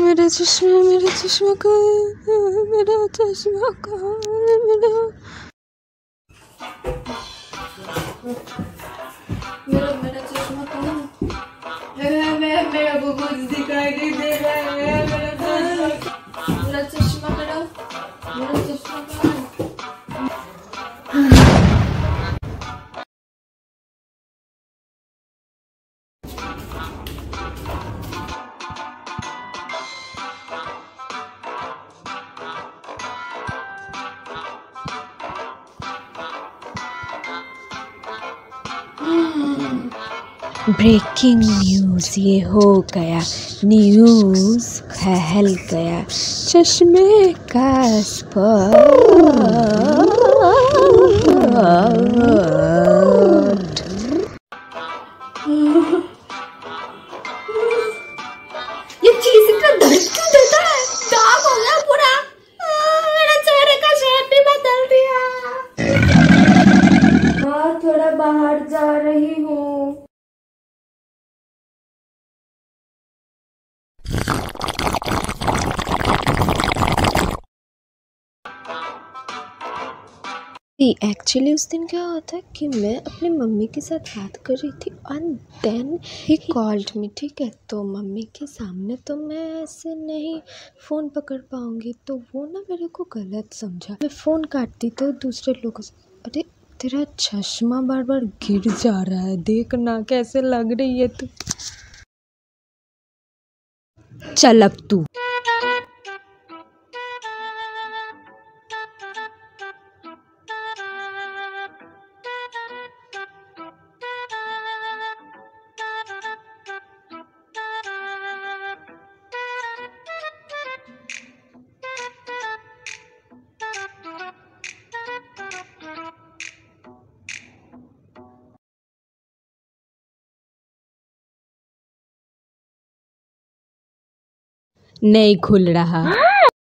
मेरा चश्मा मेरा चश्मा कहाँ है? मेरा चश्मा कहाँ है? मेरा मेरा मेरा चश्मा कहाँ है? मेरा मेरा मेरा को कुछ दिखाई नहीं दे ब्रेकिंग न्यूज़ ये हो गया। न्यूज़ फैल गया। चश्मे का स्पॉट। ये चीज़ इतना दर्द क्यों देता है? दाग हो गया पूरा। मेरा चेहरे का शेप भी बदल दिया। हाँ थोड़ा बाहर जा रही हूँ। एक्चुअली उस दिन क्या होता है कि मैं अपनी मम्मी के साथ बात कर रही थी and then he called me ठीक है? तो मम्मी के सामने तो मैं ऐसे नहीं फ़ोन पकड़ पाऊँगी तो वो ना मेरे को गलत समझा। मैं फ़ोन काटती तो दूसरे लोगों से अरे तेरा चश्मा बार बार गिर जा रहा है देखना कैसे लग रही है तू। चल अब तू। नहीं खुल रहा।